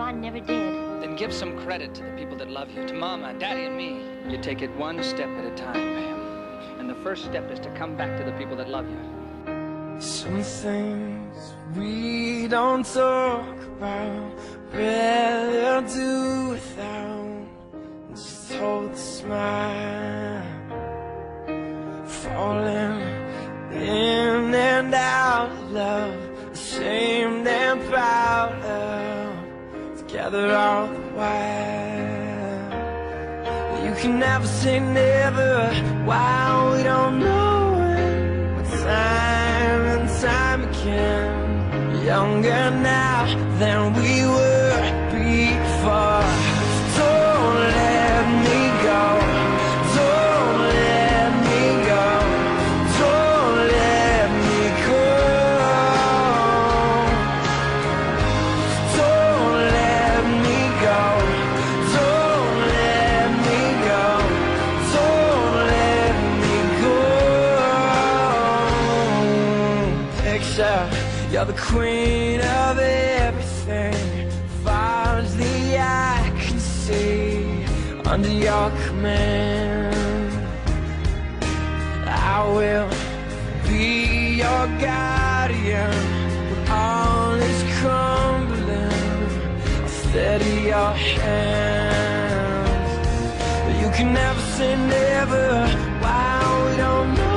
I never did. Then give some credit to the people that love you, to Mama, Daddy, and me. You take it one step at a time, Pam. And the first step is to come back to the people that love you. Some things we don't talk about, rather do without. Just hold the smile, falling in and out of love, ashamed and proud all the while. You can never say never while we don't know it. But time and time again, younger now than we were before. You're the queen of everything. The eye can see, under your command, I will be your guardian when all is crumbling. I'll steady your hands. You can never say never we don't know.